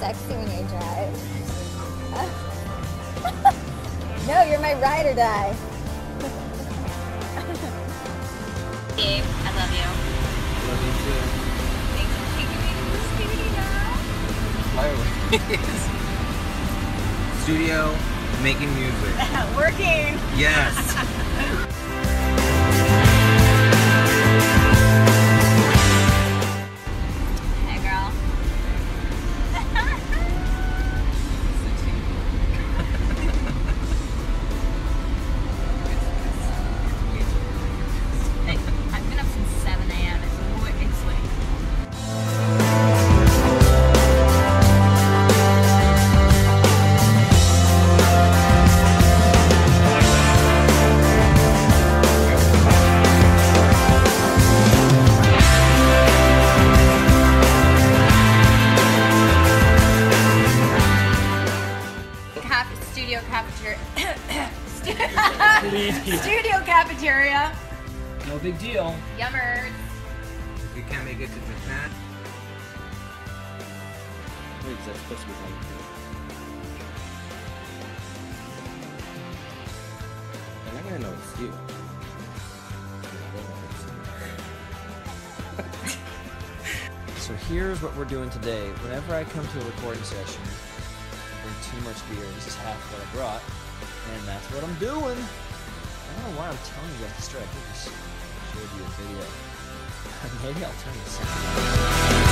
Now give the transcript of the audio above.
You're sexy when you drive. no, you're my ride or die. Gabe, I love you. I Love you too. Thanks for taking me to the studio. My Studio, making music. Working. Yes. studio cafeteria. No big deal. Yummers. you can't make it to the snack. Wait, is that supposed to be like They're not gonna know it's you. So here's what we're doing today. Whenever I come to a recording session, I bring too much beer. This is half what I brought, and that's what I'm doing. I don't know why I'm telling you guys to start. I just showed you a video. Maybe I'll turn this on.